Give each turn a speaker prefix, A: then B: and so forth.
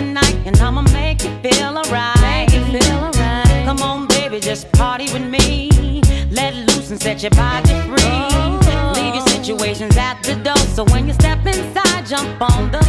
A: tonight, and I'ma make you feel alright. Right. Come on, baby, just party with me. Let loose and set your body free. Leave your situations at the door, so when you step inside, jump on the